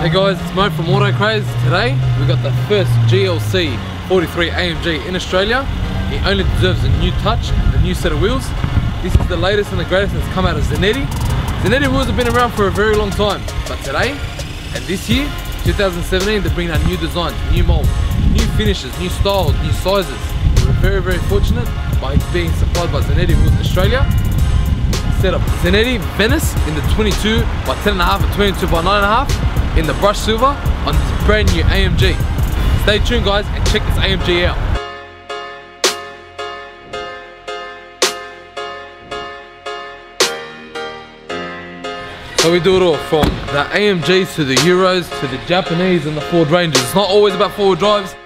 Hey guys, it's Mo from AutoCraze. Today we got the first GLC 43 AMG in Australia. It only deserves a new touch, a new set of wheels. This is the latest and the greatest that's come out of Zenetti. Zenetti wheels have been around for a very long time, but today and this year, 2017, they're bringing out new designs, new molds, new finishes, new styles, new sizes. We're very, very fortunate by being supplied by Zenetti Wheels Australia set up Zenetti Venice in the 22 by 10.5 and 22 by 9.5 in the brushed silver on this brand new AMG. Stay tuned guys and check this AMG out. So we do it all from the AMGs to the Euros to the Japanese and the Ford Rangers. It's not always about four-wheel drives,